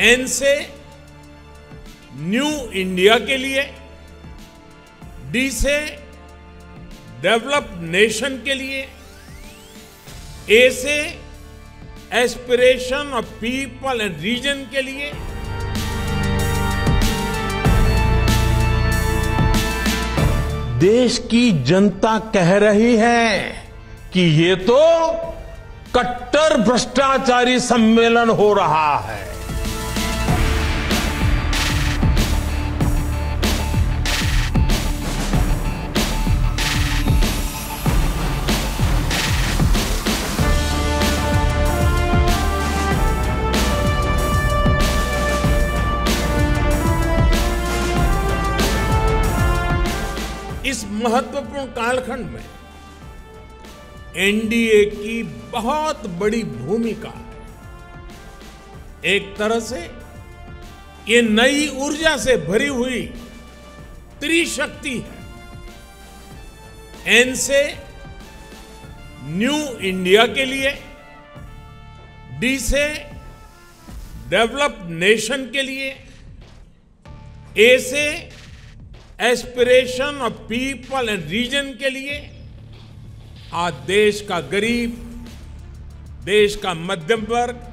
N से new India के लिए डी से डेवलप नेशन के लिए ए से aspiration of people and region के लिए, देश की जनता कह रही है कि ये तो कट्टर भ्रष्टाचारी सम्मेलन हो रहा है। इस महत्वपूर्ण कालखंड में एनडीए की बहुत बड़ी भूमिका है। एक तरह से ये नई ऊर्जा से भरी हुई त्रिशक्ति है। एन से न्यू इंडिया के लिए, डी से डेवलप्ड नेशन के लिए, ए से aspiration of people and region के लिए, आज देश का गरीब, देश का मध्यम वर्ग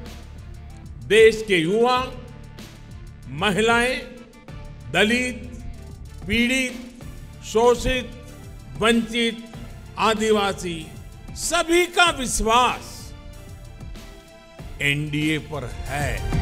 देश के युवा, महिलाएँ, दलित, पीड़ित, शोषित, वंचित, आदिवासी, सभी का विश्वास एनडीए पर है।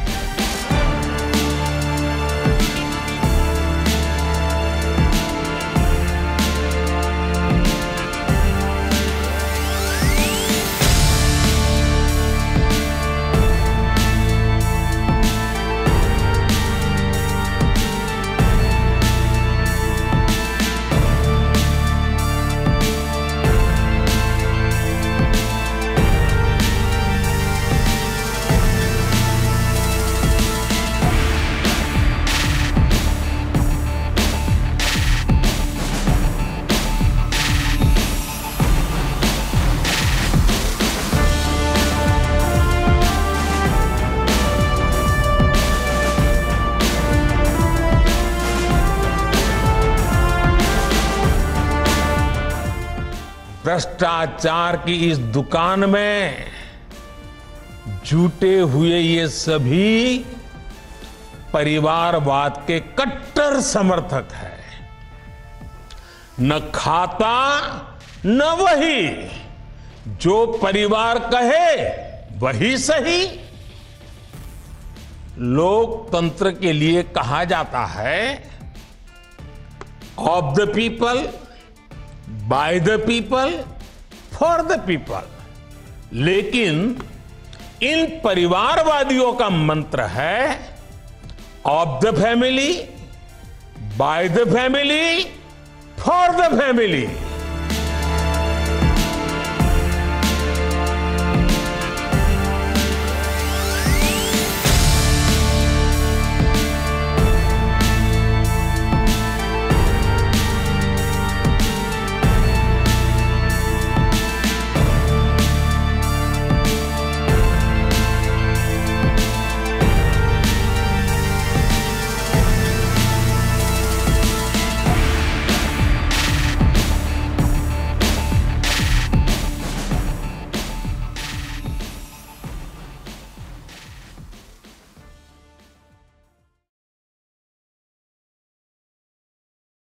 भ्रष्टाचार की इस दुकान में जुटे हुए ये सभी परिवारवाद के कट्टर समर्थक है। न खाता, न वही। जो परिवार कहे, वही सही। लोकतंत्र के लिए कहा जाता है of the people by the people for the people लेकिन इन परिवारवादियों का मंत्र है of the family by the family for the family